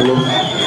Falou.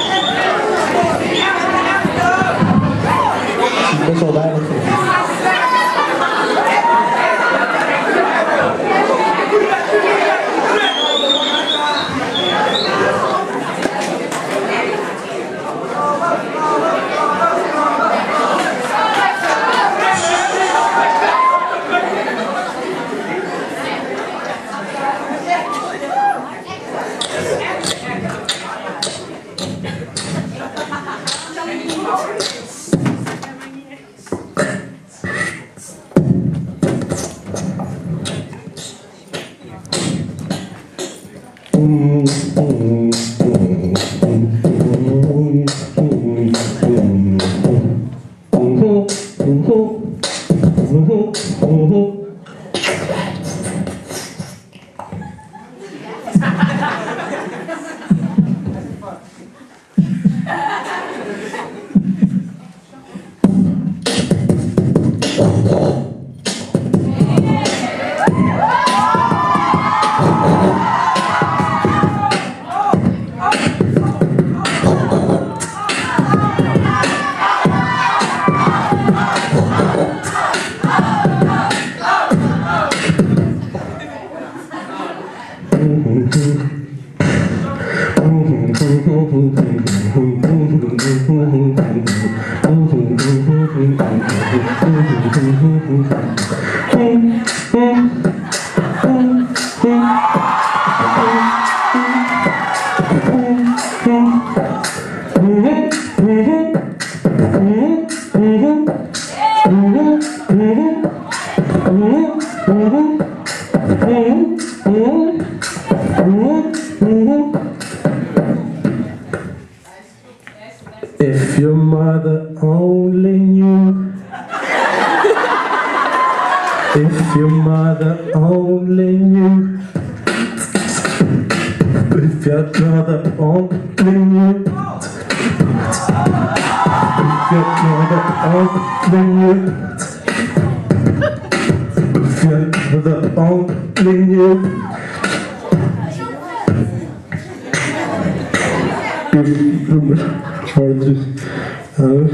Ha ha ha! Mm-hmm. If your mother only knew. If your mother only knew. If your mother only knew. If your mother only knew. If your mother only knew. Uh,